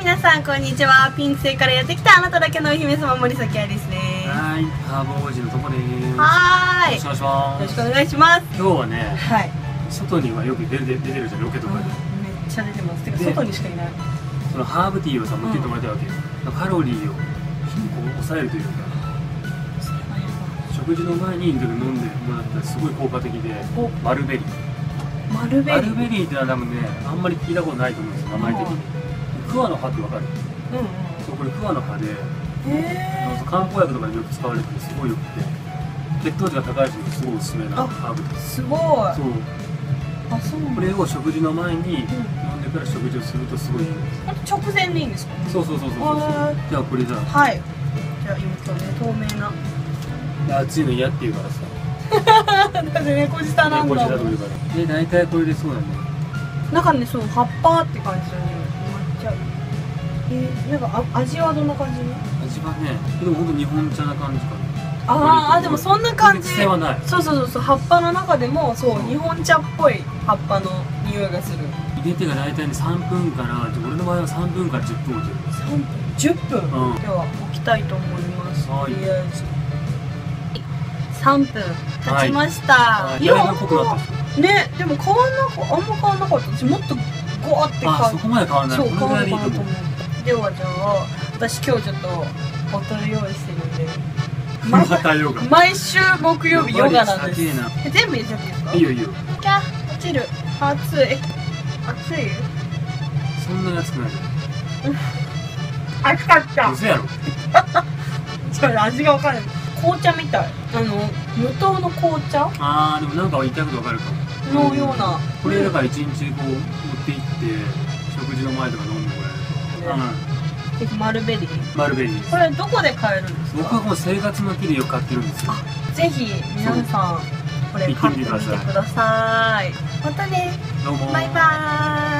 皆さんこんにちは。ピンク星からやってきたあなただけのお姫様森崎愛ですね。はい、ハーブ王子のとこです。はーい。よろしくお願いします。よろしくお願いします。今日はね、はい。外にはよく出て出てるじゃん、ロケとかで。めっちゃ出てます。てかで外にしかいない。そのハーブティーをさ、持ってってもらいたいわけよ。カロリーをこう抑えるというか、食事の前に飲んでもらったらすごい効果的で、お。マルベリー。マルベリー。マルベリーってのは多分ね、あんまり聞いたことないと思うんですよ、名前的に。クワの葉ってわかる？うんうん。そう、これクワの葉で、へえ漢方薬とかによく使われててすごいよくて、血糖値が高い人にすごいおすすめなあハーブティー。すごい。そう。あそうこれを食事の前に飲ん。んでから食事をするとすごいいいんです直前でいいんですかそうそうそうそうそうあじゃあこれじゃはい。じゃあ今今日ね透明な。あ暑いの嫌って言うからさ。だって猫舌なんこだれだと言うから。で大体これでそうだね。中ねそう葉っぱって感じだね抹茶えー、なんかあ味はどんな感じ？味はねでもほんと日本茶な感じかな。あーあでもそんな感じ。癖はない。そうそうそうそう。葉っぱの中でもそうそう日本茶っぽい葉っぱの匂いがする。入れてが大体ね3分から俺の場合は3分から10分置いてる。んです3分？10分、うん。では置きたいと思います。はい。とりあえず。3分。経ちました、はい。いやだいぶ濃くなった。ねでも変わんなかあんま変わんなかった。私もっとゴワってあそこまで変わらない。そう変わるかなとと思う。思ってではじゃあ私今日ちょっとボトル用意してるんで。またヨガ。毎週木曜日ヨガなんです。え全部入れちゃっていいですかいいよいいよ。キャー落ちる。熱い。熱い？そんなに熱くない 熱かった。嘘やろ。ちょっと味がわかんない。紅茶みたい。あの無糖の紅茶？あーでもなんか言いたいことわかるかものような。これだから一日こう持って行って食事の前とか飲んでもらえると、ぜひマルベリー。うん、マルベリー。これどこで買えるんですか？僕はもう生活の木でよく買ってるんですよ。ぜひ皆さんこれ買ってみてください。またね。どうもバイバーイ